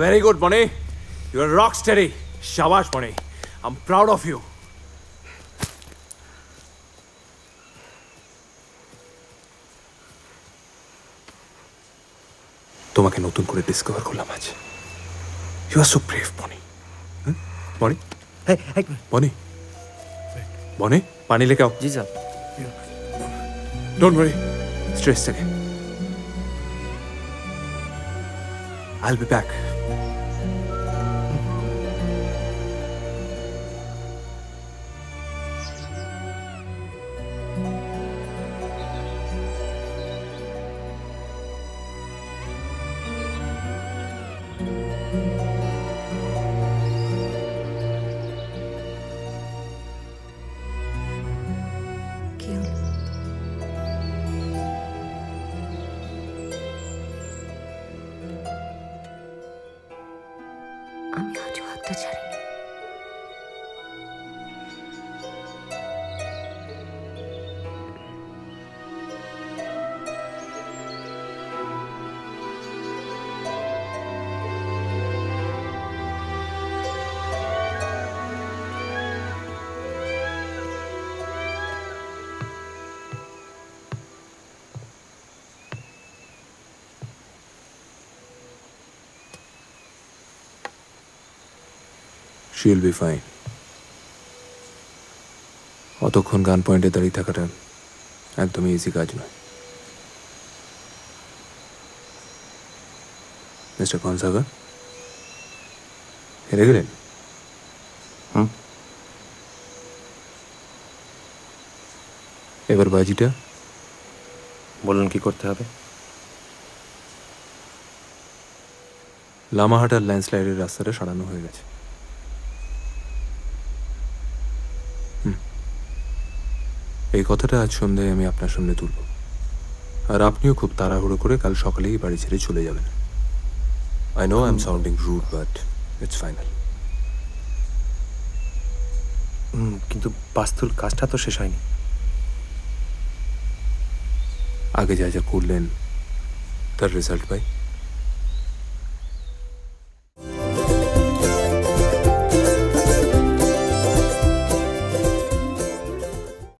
Very good, Bunny. You're a rock steady. Shabash, Bunny. I'm proud of you. তোমাকে নতুন করে discover করলাম আজ। ইউ আর সো ব্রেভ বনি বনি বনি বনি পানি লেকে আও জি স্যার। ডোন্ট ওয়ারি স্ট্রেস থেকে। I'll be back She'll B fine অতক্ষণ গান পয়েন্টে দাঁড়িয়ে থাকাটা একদমই ইজি কাজ নয়। মিস্টার কনসাগর হেরে গেলেন হুম। এবার বাজিটা? বলুন কি করতে হবে? লামাহাটার ল্যান্ডস্লাইডের রাস্তাটা সারানো হয়ে গেছে। এই কথাটা আজ সন্ধ্যায় আমি আপনার সামনে তুলব। আর আপনিও খুব তাড়াহুড়ো করে কাল সকালেই বাড়ি ছেড়ে চলে যাবেন। I know I am sounding rude but it's final কিন্তু বাস্তুর কাজটা তো শেষ হয়নি। আগে যা যা করলেন তার রেজাল্ট পাই।